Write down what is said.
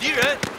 敌人